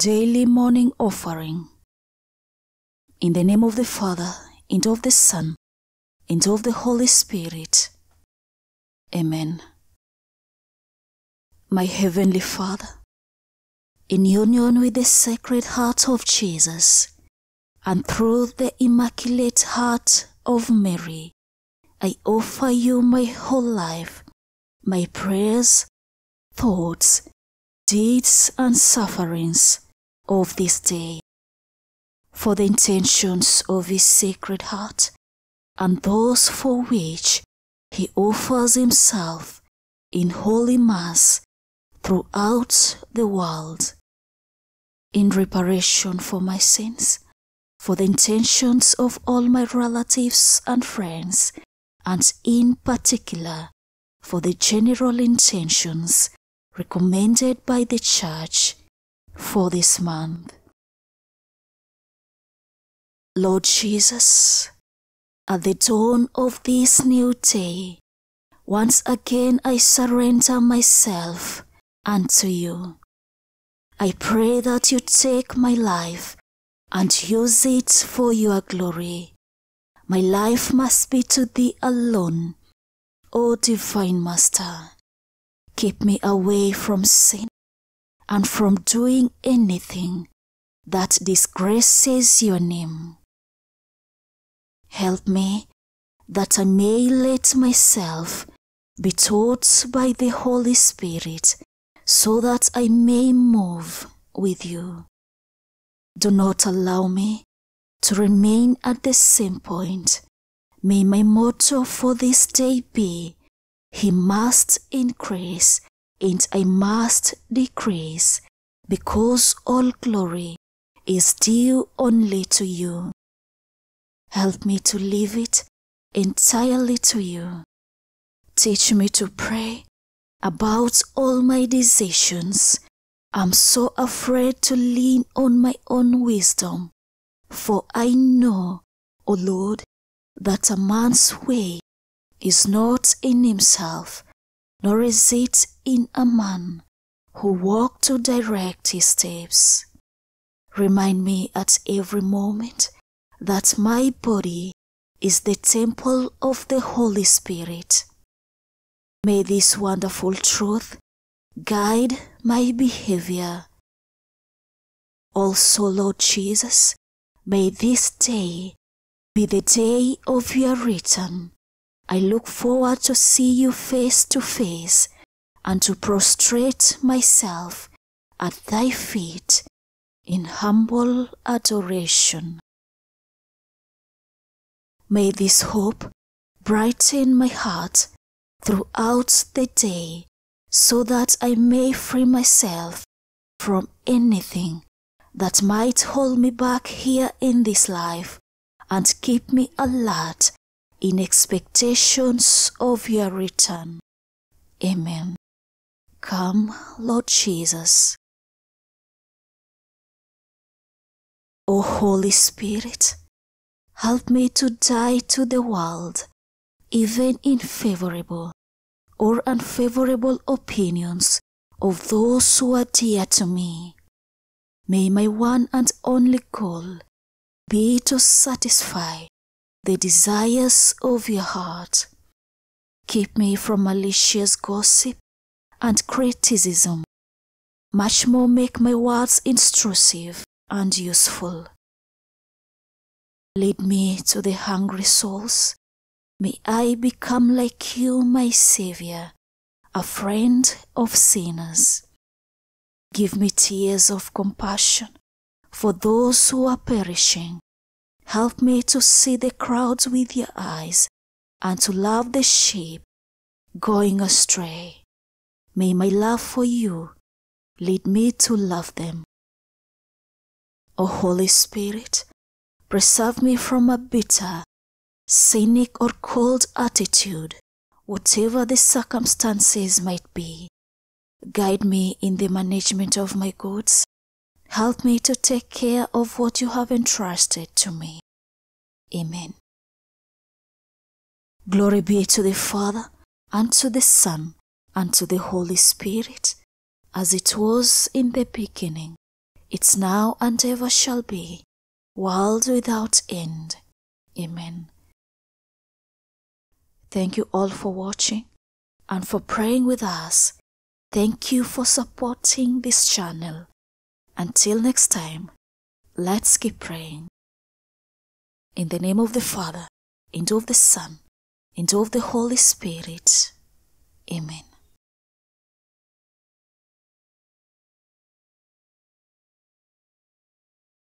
daily morning offering. In the name of the Father, and of the Son, and of the Holy Spirit. Amen. My Heavenly Father, in union with the Sacred Heart of Jesus, and through the Immaculate Heart of Mary, I offer you my whole life, my prayers, thoughts, deeds, and sufferings of this day, for the intentions of his Sacred Heart, and those for which he offers himself in Holy Mass throughout the world. In reparation for my sins, for the intentions of all my relatives and friends, and in particular for the general intentions recommended by the Church for this month. Lord Jesus, at the dawn of this new day, once again I surrender myself unto you. I pray that you take my life and use it for your glory. My life must be to thee alone, O Divine Master. Keep me away from sin and from doing anything that disgraces your name. Help me that I may let myself be taught by the Holy Spirit so that I may move with you. Do not allow me to remain at the same point. May my motto for this day be He must increase and I must decrease because all glory is due only to you. Help me to leave it entirely to you. Teach me to pray about all my decisions. I'm so afraid to lean on my own wisdom, for I know, O Lord, that a man's way is not in himself, nor is it in a man who walk to direct his steps. Remind me at every moment that my body is the temple of the Holy Spirit. May this wonderful truth guide my behavior. Also, Lord Jesus, may this day be the day of your return. I look forward to see you face to face and to prostrate myself at thy feet in humble adoration. May this hope brighten my heart throughout the day so that I may free myself from anything that might hold me back here in this life and keep me alert in expectations of your return. Amen. Come, Lord Jesus. O Holy Spirit, help me to die to the world, even in favorable or unfavorable opinions of those who are dear to me. May my one and only goal be to satisfy the desires of your heart. Keep me from malicious gossip and criticism. Much more make my words instructive and useful. Lead me to the hungry souls. May I become like you, my Savior, a friend of sinners. Give me tears of compassion for those who are perishing. Help me to see the crowds with your eyes and to love the sheep going astray. May my love for you lead me to love them. O Holy Spirit, preserve me from a bitter, cynic, or cold attitude, whatever the circumstances might be. Guide me in the management of my goods. Help me to take care of what you have entrusted to me. Amen. Glory be to the Father, and to the Son, and to the Holy Spirit, as it was in the beginning it's now and ever shall be, world without end. Amen. Thank you all for watching and for praying with us. Thank you for supporting this channel. Until next time, let's keep praying. In the name of the Father, and of the Son, and of the Holy Spirit. Amen.